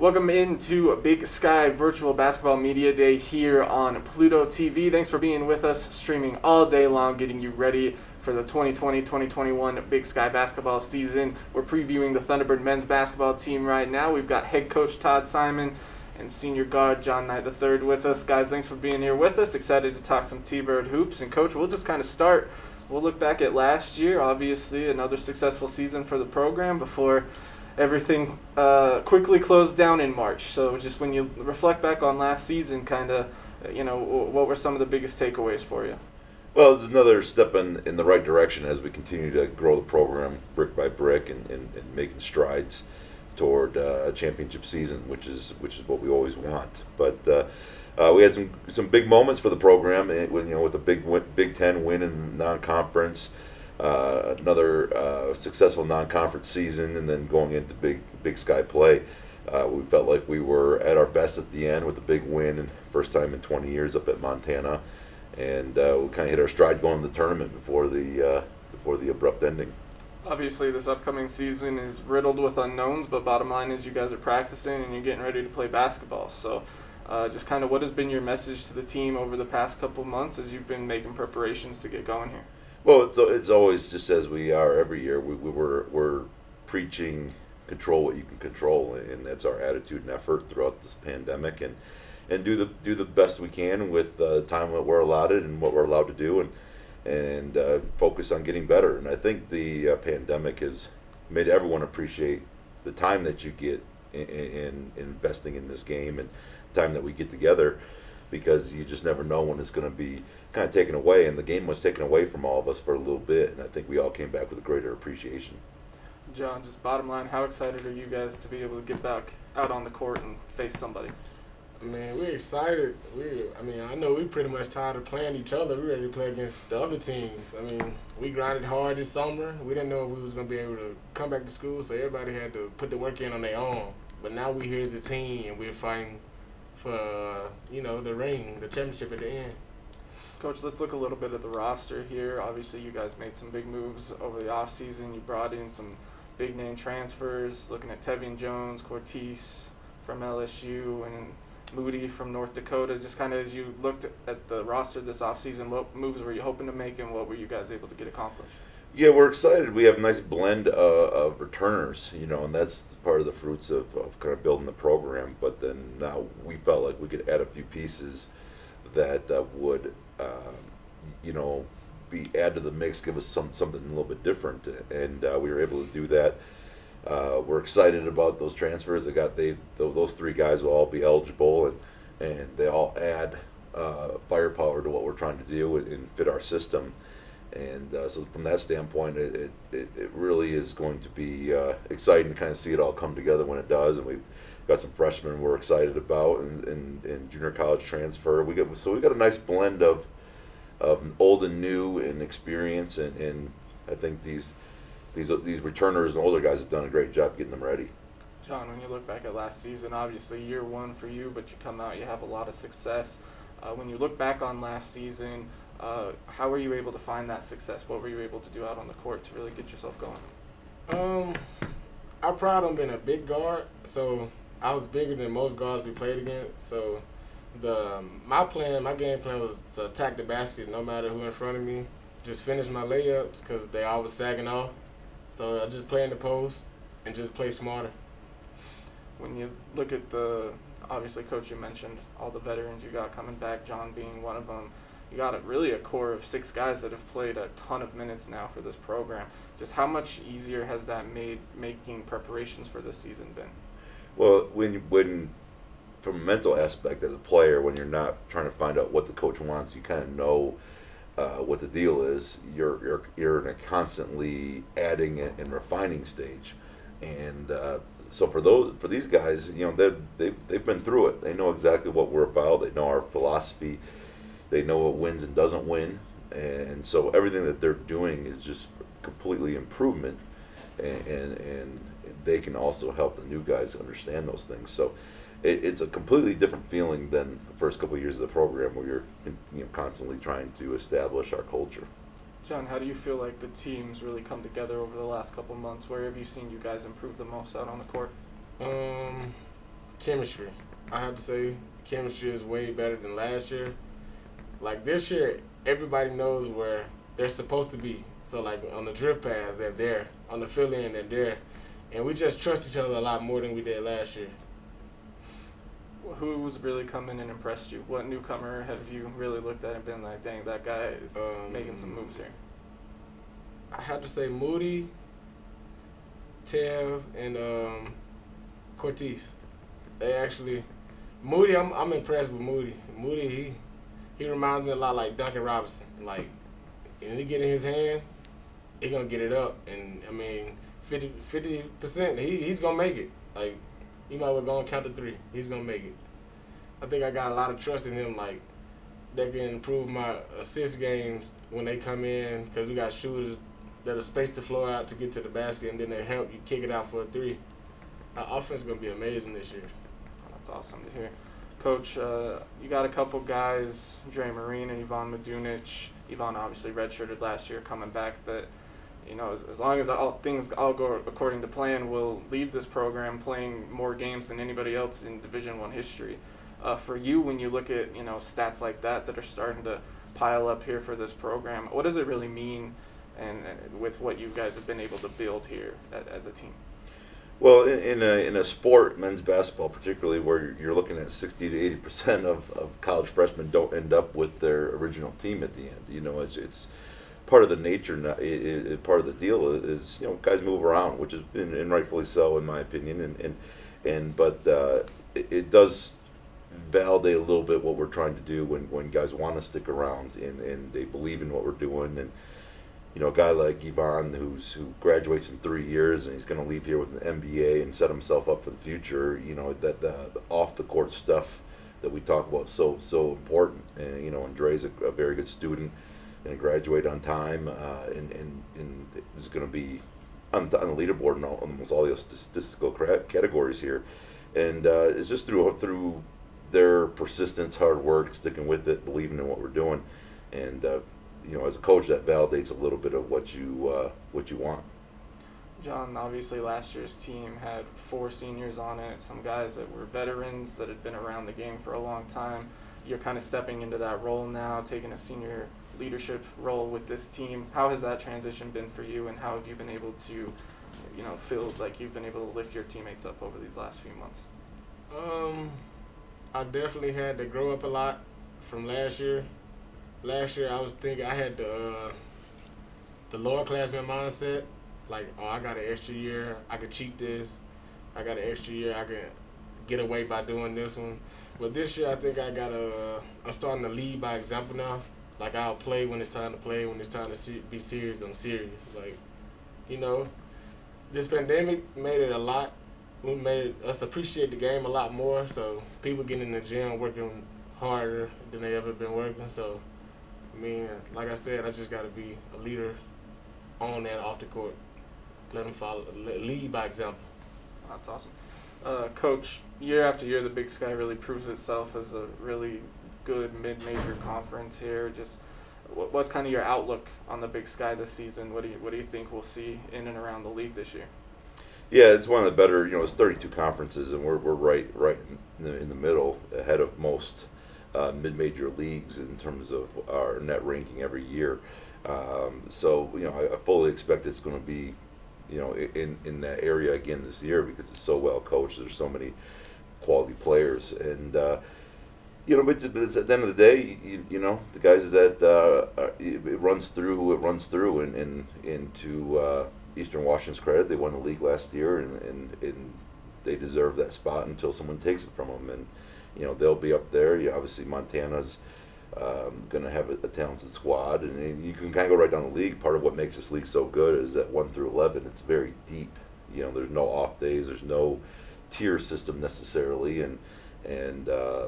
Welcome into Big Sky Virtual Basketball Media Day here on Pluto TV. Thanks for being with us, streaming all day long, getting you ready for the 2020-2021 Big Sky basketball season. We're previewing the Thunderbird men's basketball team right now. We've got head coach Todd Simon and senior guard John Knight III with us. Guys, thanks for being here with us. Excited to talk some T-Bird hoops. And coach, we'll just kind of start. We'll look back at last year. Obviously, another successful season for the program before everything uh, quickly closed down in March. So just when you reflect back on last season, kind of, you know, what were some of the biggest takeaways for you? Well, it's another step in, in the right direction as we continue to grow the program brick by brick and, and, and making strides toward uh, a championship season, which is which is what we always want. But uh, uh, we had some some big moments for the program. Eh, you know, with a big Big Ten win in non-conference uh, another uh, successful non-conference season, and then going into big Big Sky play. Uh, we felt like we were at our best at the end with a big win and first time in 20 years up at Montana, and uh, we kind of hit our stride going to the tournament before the uh, before the abrupt ending. Obviously, this upcoming season is riddled with unknowns, but bottom line is you guys are practicing and you're getting ready to play basketball. So. Uh, just kind of what has been your message to the team over the past couple months as you've been making preparations to get going here? Well, it's, it's always just as we are every year. We, we we're we're preaching control what you can control, and that's our attitude and effort throughout this pandemic, and and do the do the best we can with the time that we're allotted and what we're allowed to do, and and uh, focus on getting better. And I think the uh, pandemic has made everyone appreciate the time that you get in, in, in investing in this game and time that we get together because you just never know when it's going to be kind of taken away. And the game was taken away from all of us for a little bit, and I think we all came back with a greater appreciation. John, just bottom line, how excited are you guys to be able to get back out on the court and face somebody? I mean, we're excited. We, I mean, I know we're pretty much tired of playing each other. We're ready to play against the other teams. I mean, we grinded hard this summer. We didn't know if we was gonna be able to come back to school, so everybody had to put the work in on their own. But now we're here as a team, and we're fighting for you know the ring, the championship at the end. Coach, let's look a little bit at the roster here. Obviously, you guys made some big moves over the offseason. You brought in some big name transfers, looking at Tevian Jones, Cortez from LSU, and Moody from North Dakota. Just kind of as you looked at the roster this offseason, what moves were you hoping to make and what were you guys able to get accomplished? Yeah, we're excited. We have a nice blend uh, of returners, you know, and that's part of the fruits of, of kind of building the program. But then now we felt like we could add a few pieces that uh, would, uh, you know, be add to the mix, give us some something a little bit different, and uh, we were able to do that. Uh, we're excited about those transfers. They got they those three guys will all be eligible, and and they all add uh, firepower to what we're trying to do and, and fit our system and uh, so from that standpoint, it, it, it really is going to be uh, exciting to kind of see it all come together when it does. And we've got some freshmen we're excited about, and, and, and junior college transfer. We got so we've got a nice blend of of old and new and experience, and, and I think these these these returners and older guys have done a great job getting them ready. John, when you look back at last season, obviously year one for you, but you come out, you have a lot of success. Uh, when you look back on last season, uh, how were you able to find that success? What were you able to do out on the court to really get yourself going? Um, I pride proud of being a big guard. So I was bigger than most guards we played against. So the my plan, my game plan was to attack the basket no matter who in front of me. Just finish my layups because they always sagging off. So I just play in the post and just play smarter. When you look at the, obviously, coach, you mentioned all the veterans you got coming back, John being one of them you got a, really a core of six guys that have played a ton of minutes now for this program. Just how much easier has that made making preparations for this season been? Well, when when from a mental aspect as a player, when you're not trying to find out what the coach wants, you kind of know uh, what the deal is. You're you're you're in a constantly adding and, refining stage, and uh, so for those for these guys, you know they they they've been through it. They know exactly what we're about. They know our philosophy they know what wins and doesn't win, and so everything that they're doing is just completely improvement, and and, and they can also help the new guys understand those things. So it, it's a completely different feeling than the first couple of years of the program, where you're you know, constantly trying to establish our culture. John, how do you feel like the teams really come together over the last couple months? Where have you seen you guys improve the most out on the court? Um, chemistry. I have to say chemistry is way better than last year. Like this year, everybody knows where they're supposed to be. So like on the drift pass, they're there. On the fill in, they're there. And we just trust each other a lot more than we did last year. Who who's really come in and impressed you? What newcomer have you really looked at and been like, dang, that guy is Um, making some moves here? I have to say Moody, Tev, and um, Cortez. They actually Moody. I'm I'm impressed with Moody. Moody he he reminds me a lot like Duncan Robinson. Like if he get in his hand, he gonna get it up. And I mean 50 percent. He he's gonna make it. Like you might well go and count to three. He's gonna make it. I think I got a lot of trust in him. Like they can improve my assist games when they come in because we got shooters that'll space the floor out to get to the basket and then they help you kick it out for a three. Our offense is gonna be amazing this year. That's awesome to hear. Coach, uh, you got a couple guys, Dre Marin and Ivan Madunic. Ivan obviously redshirted last year, coming back. That you know, as, as long as all things all go according to plan, we'll leave this program playing more games than anybody else in Division One history. Uh, for you, when you look at you know stats like that that are starting to pile up here for this program, what does it really mean, and, and with what you guys have been able to build here at, as a team? Well, in, in, a, in a sport, men's basketball particularly, where you're looking at 60 to 80 percent of, of college freshmen don't end up with their original team at the end. You know, it's it's part of the nature, it, it, part of the deal is you know guys move around, which is and, and rightfully so in my opinion, and and and but uh, it, it does validate a little bit what we're trying to do when, when guys want to stick around and, and they believe in what we're doing and you know a guy like Ivan who's who graduates in three years and he's going to leave here with an MBA and set himself up for the future you know that the, off the court stuff that we talk about so so important. And you know Andre's a, a very good student and graduate on time uh, and, and, and is going to be on, the, on the leaderboard in all, almost all the statistical categories here. And uh, it's just through through their persistence, hard work, sticking with it, believing in what we're doing, and uh, you know, as a coach, that validates a little bit of what you uh, what you want. John, obviously last year's team had four seniors on it, some guys that were veterans that had been around the game for a long time. You're kind of stepping into that role now, taking a senior leadership role with this team. How has that transition been for you, and how have you been able to, you know, feel like you've been able to lift your teammates up over these last few months? Um, I definitely had to grow up a lot from last year. Last year, I was thinking I had the uh, the lower classman mindset, like, oh, I got an extra year, I could cheat this. I got an extra year, I can get away by doing this one. But this year, I think I got a. I'm starting to lead by example now. Like I'll play when it's time to play. When it's time to be serious, I'm serious. Like, you know, this pandemic made it a lot we made us appreciate the game a lot more. So people getting in the gym working harder than they ever been working. So I mean, like I said, I just got to be a leader on and off the court. Let them follow, lead by example. That's awesome. Uh, Coach, year after year, the Big Sky really proves itself as a really good mid-major conference here. Just what's kind of your outlook on the Big Sky this season? What do you what do you think we'll see in and around the league this year? Yeah, it's one of the better. You know, it's 32 conferences, and we're, we're right right in the, in the middle, ahead of most uh, mid-major leagues in terms of our net ranking every year. Um, so you know, I, I fully expect it's going to be, you know, in in that area again this year because it's so well coached. There's so many quality players, and uh, you know, but, but at the end of the day, you, you know, the guys that uh, it runs through it runs through, and, and into uh, Eastern Washington's credit, they won the league last year, and, and, and they deserve that spot until someone takes it from them. And you know they'll be up there. You, obviously, Montana's um, going to have a, a, talented squad, and you can kind of go right down the league. Part of what makes this league so good is that one through eleven, it's very deep. You know, there's no off days. There's no tier system necessarily, and and uh,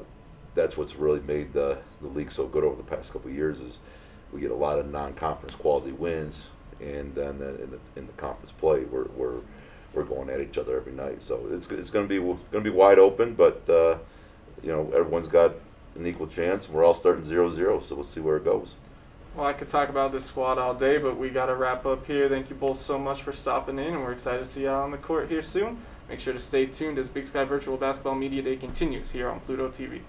that's what's really made the the league so good over the past couple years. Is we get a lot of non-conference quality wins and then in the, in the conference play, we're, we're we're going at each other every night. So it's it's going to be going to be wide open, but uh, you know everyone's got an equal chance. We're all starting 0-0, so we'll see where it goes. Well, I could talk about this squad all day, but we got to wrap up here. Thank you both so much for stopping in, and we're excited to see you out on the court here soon. Make sure to stay tuned as Big Sky Virtual Basketball Media Day continues here on Pluto TV.